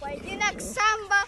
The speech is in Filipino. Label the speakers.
Speaker 1: Pwede nagsamba.